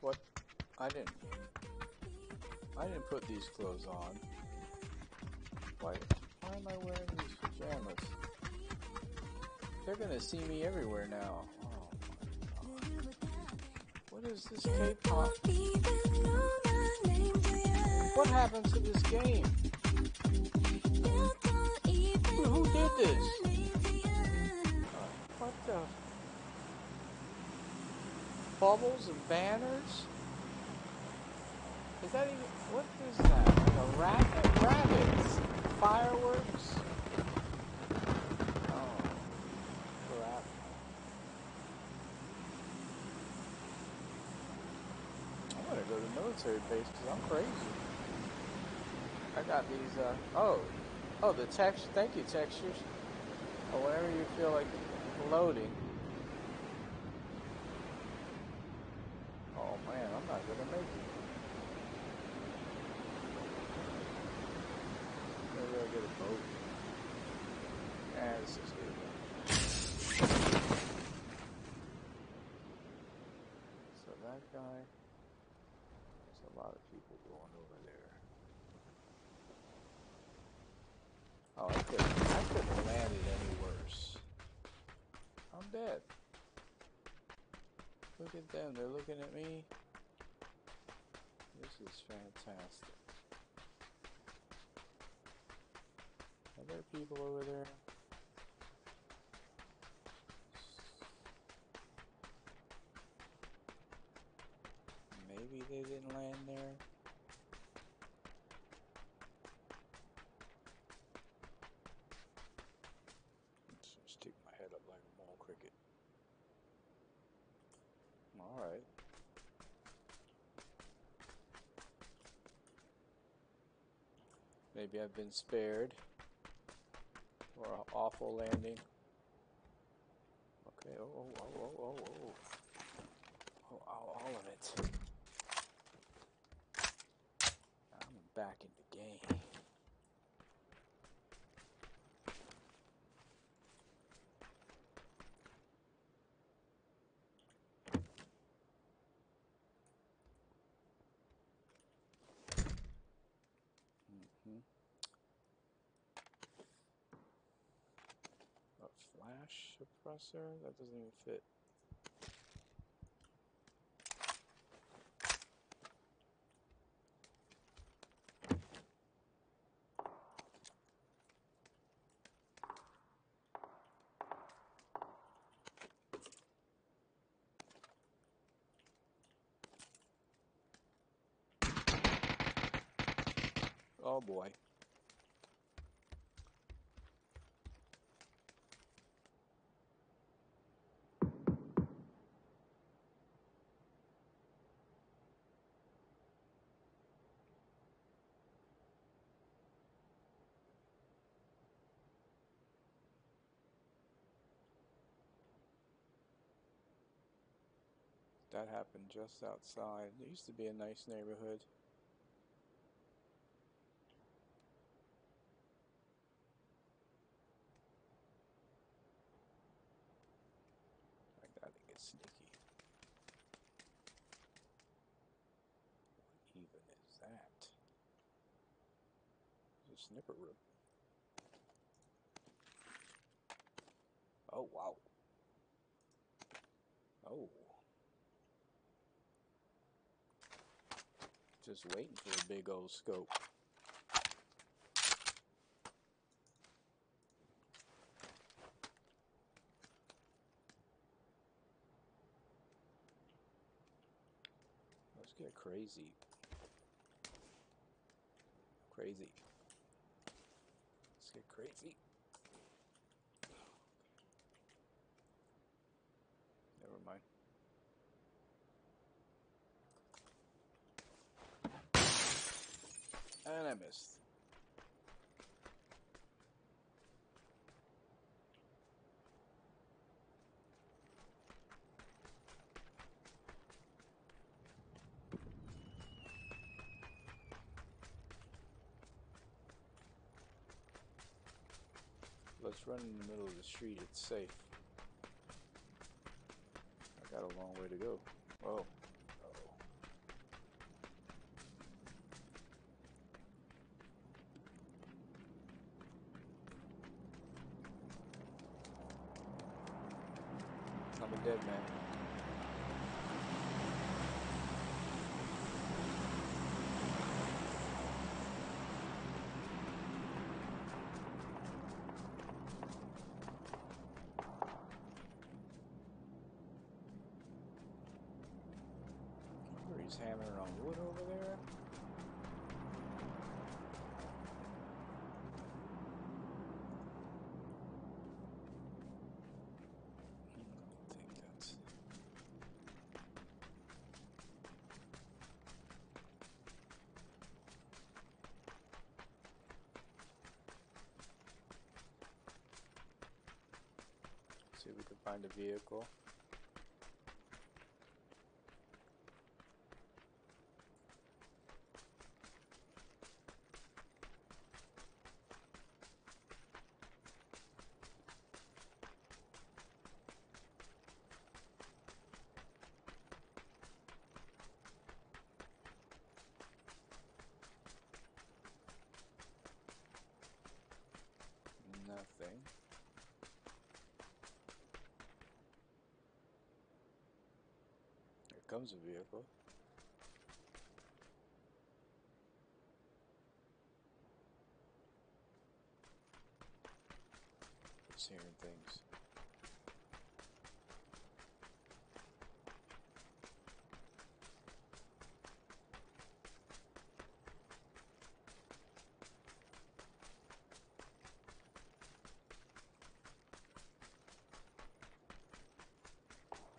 what? I didn't. I didn't put these clothes on. Why? Why am I wearing these pajamas? They're gonna see me everywhere now. Oh my god. What is this K-pop? What happened to this game? Who, who did this? Bubbles and banners? Is that even, what is that? Rabbit? Rabbits? Fireworks? Oh, crap. I'm gonna go to the military base because I'm crazy. I got these, uh, oh, oh, the text, thank you, textures. Or whenever you feel like loading. Oh man, I'm not gonna make it. Maybe I'll get a boat. Yeah, this is good. So that guy, there's a lot of people going over there. Oh, I couldn't, I couldn't have landed any worse. I'm dead. Look at them, they're looking at me. This is fantastic. There are people over there? Maybe they didn't land there. Let's stick my head up like a mole cricket. Alright. Maybe I've been spared. Awful landing. Okay, oh, oh, oh, oh, oh, oh. Oh, all of it. I'm back in the game. Suppressor? That doesn't even fit. Oh boy. That happened just outside. It used to be a nice neighborhood. I gotta get sneaky. What even is that? It's a snipper room. Oh wow. Oh. Just waiting for a big old scope. Let's get crazy. Crazy. Let's get crazy. Never mind. And Let's run in the middle of the street. It's safe. I got a long way to go. Oh. I'm a dead man. He's hammering on wood over there. I think that's See if we can find a vehicle. Nothing. Here comes a vehicle. Just hearing things.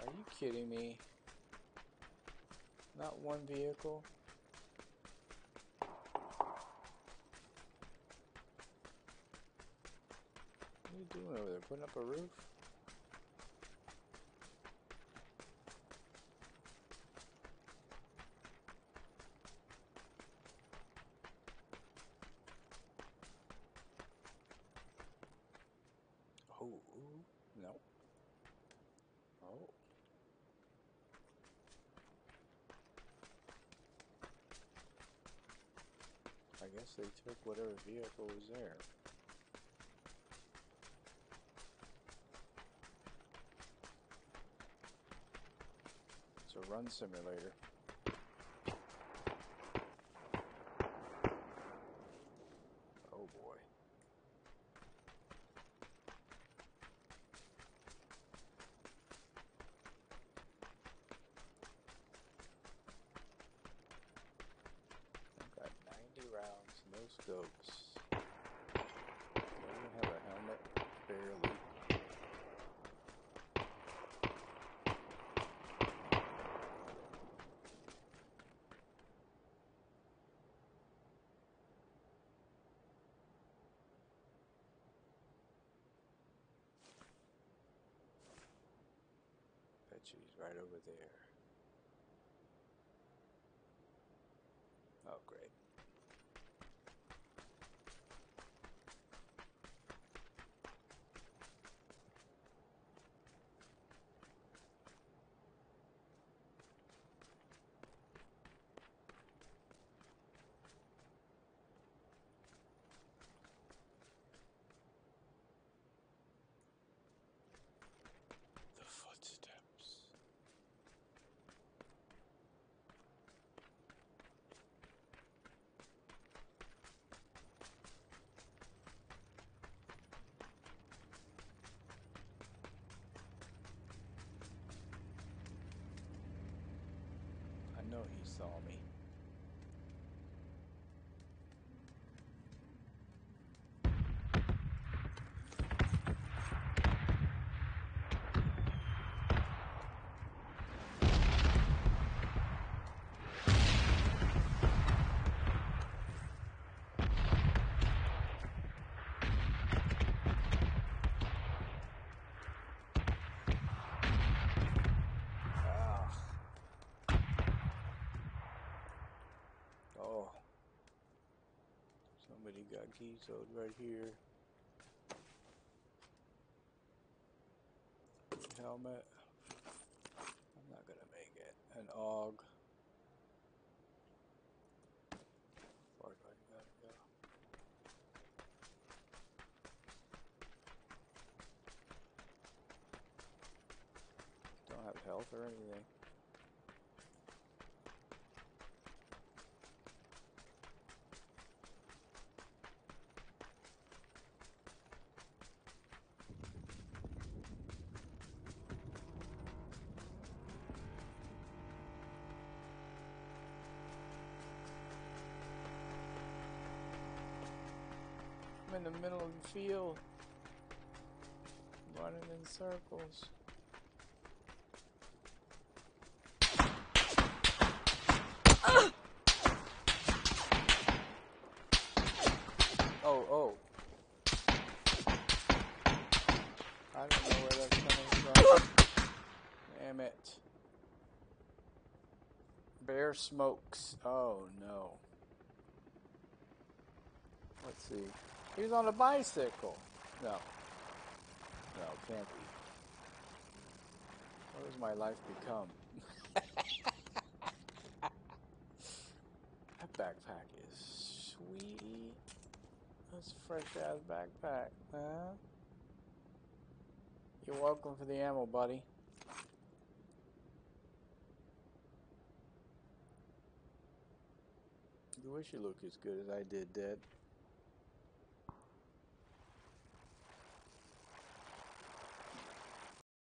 Are you kidding me? Not one vehicle? What are you doing over there? Putting up a roof? Oh, ooh, no. Oh. I guess they took whatever vehicle was there. It's a run simulator. Oh boy. I've got 90 rounds, no scopes. Do I even have a helmet? Barely. Bet you he's right over there. Oh, great. The footsteps. I know he saw me. Got geezoed right here. Helmet. I'm not gonna make it. An AUG. Far do I gotta go? have health or anything. I'm in the middle of the field, running in circles. Oh, oh. I don't know where that's coming from. Damn it. Bear smokes. Oh no. Let's see. He was on a bicycle. No. No, can't be. What has my life become? that backpack is sweet. That's fresh ass backpack, huh? You're welcome for the ammo, buddy. You wish you looked as good as I did, Dad.